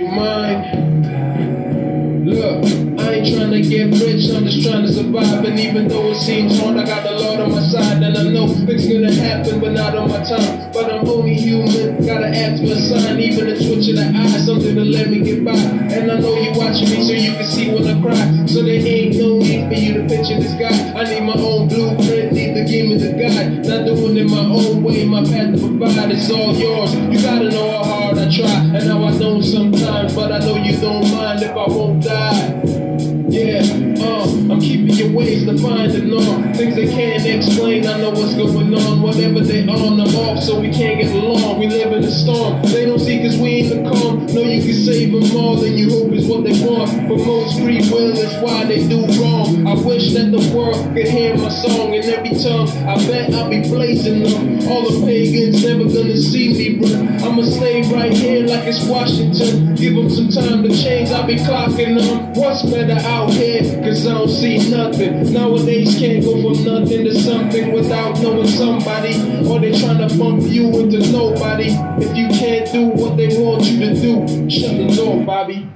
Look, I ain't trying to get rich, I'm just trying to survive. And even though it seems hard, I got the Lord on my side. And I know things gonna happen, but not on my time. But I'm only human, gotta ask for a sign. Even a twitch of the eye, something to let me get by. And I know you watching me so you can see when I cry. So there ain't no need for you to picture this guy. I need my own blueprint, need to give me the guide. Not doing it my own way, my path to provide. It's all yours. You Sometimes, but I know you don't mind if I won't die. Yeah, uh, I'm keeping your ways find the norm. Things they can't explain, I know what's going on. Whatever they on, I'm off, so we can't get along. We live in a storm. They don't see cause we ain't the calm. No, you can save them all, and you hope is what they want. But most free will is why they do wrong. I wish that the world could hear my song in I bet I'll be blazing them. All the pagans never gonna see me, bro. I'm a slave right here like it's Washington. Give them some time to change, I'll be clocking them. What's better out here? Cause I don't see nothing. Nowadays can't go from nothing to something without knowing somebody. Or they trying to bump you into nobody. If you can't do what they want you to do, shut the door, Bobby.